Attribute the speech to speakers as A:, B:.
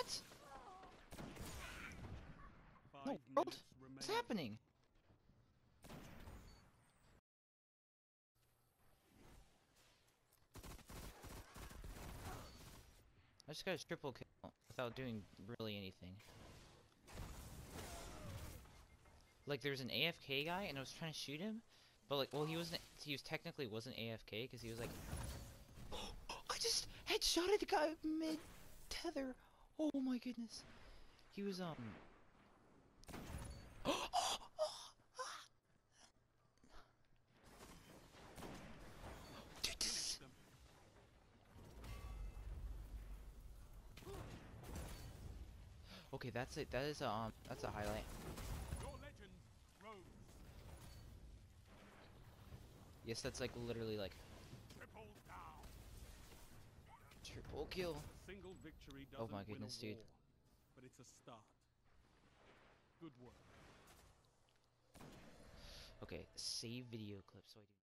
A: What? No, world? What's happening? I just got a triple kill without doing really anything. Like there's an AFK guy and I was trying to shoot him, but like, well he wasn't, he was technically wasn't AFK because he was like, I just headshotted the guy mid tether. Oh my goodness. He was um. Dude, this is
B: Them.
A: okay. That's it. That is a, um. That's a highlight.
B: Your legend rose.
A: Yes, that's like literally like
B: triple
A: kill.
B: Single victory
A: Oh my goodness, dude.
B: war, but it's a start. Good work.
A: Okay, save video clip so I do.